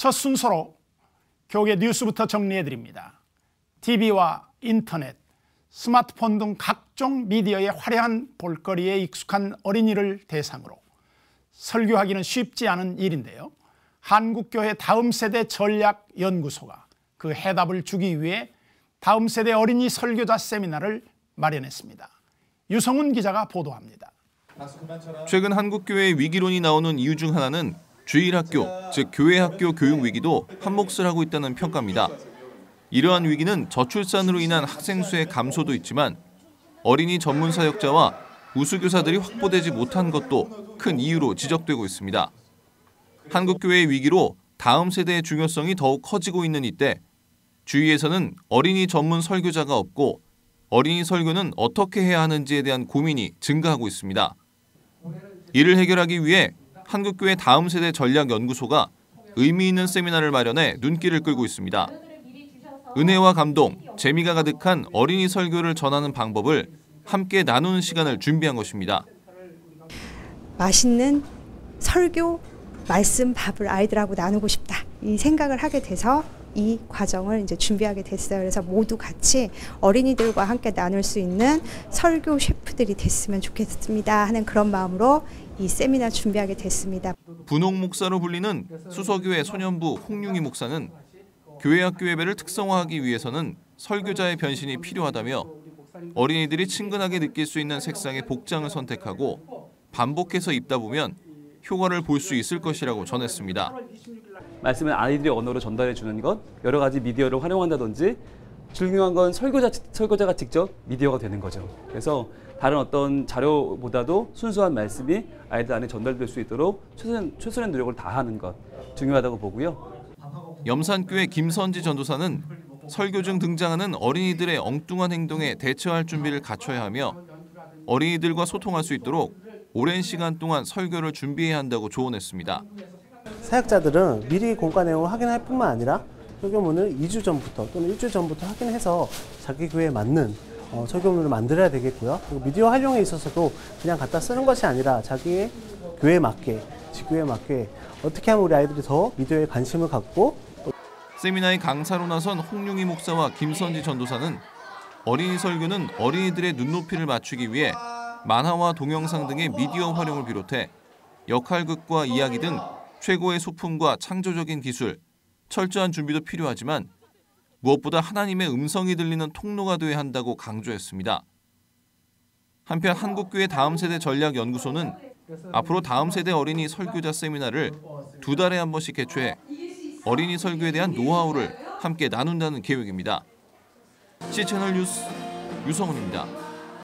첫 순서로 교계 뉴스부터 정리해 드립니다. TV와 인터넷, 스마트폰 등 각종 미디어의 화려한 볼거리에 익숙한 어린이를 대상으로 설교하기는 쉽지 않은 일인데요. 한국교회 다음 세대 전략 연구소가 그 해답을 주기 위해 다음 세대 어린이 설교자 세미나를 마련했습니다. 유성훈 기자가 보도합니다. 최근 한국교회의 위기론이 나오는 이유 중 하나는 주일학교, 즉 교회학교 교육 위기도 한몫을 하고 있다는 평가입니다. 이러한 위기는 저출산으로 인한 학생 수의 감소도 있지만 어린이 전문 사역자와 우수교사들이 확보되지 못한 것도 큰 이유로 지적되고 있습니다. 한국교회의 위기로 다음 세대의 중요성이 더욱 커지고 있는 이때 주위에서는 어린이 전문 설교자가 없고 어린이 설교는 어떻게 해야 하는지에 대한 고민이 증가하고 있습니다. 이를 해결하기 위해 한국교회 다음 세대 전략 연구소가 의미 있는 세미나를 마련해 눈길을 끌고 있습니다. 은혜와 감동, 재미가 가득한 어린이 설교를 전하는 방법을 함께 나누는 시간을 준비한 것입니다. 맛있는 설교, 말씀, 밥을 아이들하고 나누고 싶다. 이 생각을 하게 돼서 이 과정을 이제 준비하게 됐어요. 그래서 모두 같이 어린이들과 함께 나눌 수 있는 설교 셰프들이 됐으면 좋겠습니다 하는 그런 마음으로 이 세미나 준비하게 됐습니다. 분홍 목사로 불리는 수서교회 소년부 홍룡희 목사는 교회 학교 예배를 특성화하기 위해서는 설교자의 변신이 필요하다며 어린이들이 친근하게 느낄 수 있는 색상의 복장을 선택하고 반복해서 입다 보면 효과를 볼 수 있을 것이라고 전했습니다. 말씀을 아이들의 언어로 전달해 주는 것, 여러 가지 미디어를 활용한다든지 중요한 건 설교자, 설교자가 직접 미디어가 되는 거죠. 그래서 다른 어떤 자료보다도 순수한 말씀이 아이들 안에 전달될 수 있도록 최선, 최선의 노력을 다하는 것 중요하다고 보고요. 염산교회 김선지 전도사는 설교 중 등장하는 어린이들의 엉뚱한 행동에 대처할 준비를 갖춰야 하며 어린이들과 소통할 수 있도록 오랜 시간 동안 설교를 준비해야 한다고 조언했습니다. 사역자들은 미리 공과 내용을 확인할 뿐만 아니라 설교문을 2주 전부터 또는 1주 전부터 확인해서 자기 교회에 맞는 어, 설교문을 만들어야 되겠고요. 그리고 미디어 활용에 있어서도 그냥 갖다 쓰는 것이 아니라 자기의 교회에 맞게, 지교에 맞게 어떻게 하면 우리 아이들이 더 미디어에 관심을 갖고 세미나의 강사로 나선 홍룡희 목사와 김선지 전도사는 어린이 설교는 어린이들의 눈높이를 맞추기 위해 만화와 동영상 등의 미디어 활용을 비롯해 역할극과 이야기 등 최고의 소품과 창조적인 기술, 철저한 준비도 필요하지만 무엇보다 하나님의 음성이 들리는 통로가 되어야 한다고 강조했습니다. 한편 한국교회 다음 세대 전략 연구소는 앞으로 다음 세대 어린이 설교자 세미나를 두 달에 한 번씩 개최해 어린이 설교에 대한 노하우를 함께 나눈다는 계획입니다. C채널 뉴스 유성훈입니다.